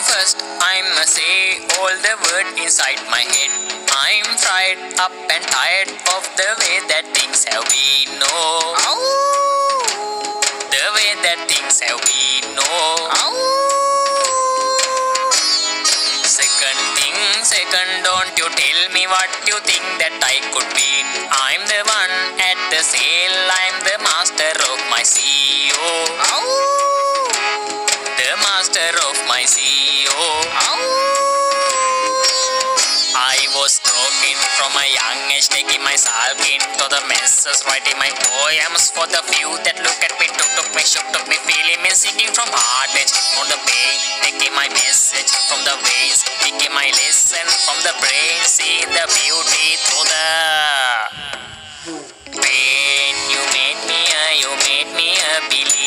first, I'ma say all the word inside my head. I'm fried up and tired of the way that things have been. No, the way that things have been. No. Second thing, second, don't you tell me what you think that I could be. I'm the one master of my CEO. I was broken from a young age, taking myself into the messes, writing my poems for the few that look at me, took, took me, shook, took me, feeling me, singing from heart edge on the pain, taking my message from the veins, taking my lesson from the brain, seeing the beauty through the pain. You made me a, you made me a believer.